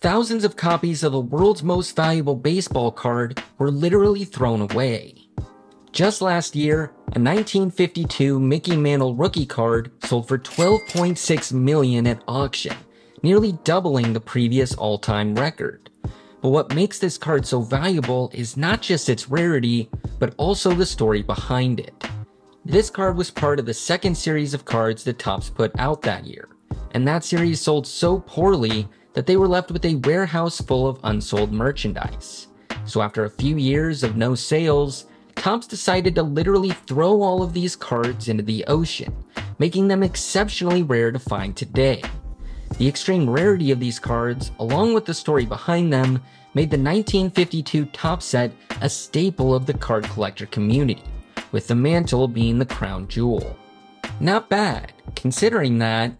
thousands of copies of the world's most valuable baseball card were literally thrown away. Just last year, a 1952 Mickey Mantle rookie card sold for 12.6 million at auction, nearly doubling the previous all-time record. But what makes this card so valuable is not just its rarity, but also the story behind it. This card was part of the second series of cards that Topps put out that year, and that series sold so poorly that they were left with a warehouse full of unsold merchandise. So after a few years of no sales, Topps decided to literally throw all of these cards into the ocean, making them exceptionally rare to find today. The extreme rarity of these cards, along with the story behind them, made the 1952 Topps set a staple of the card collector community, with the Mantle being the crown jewel. Not bad, considering that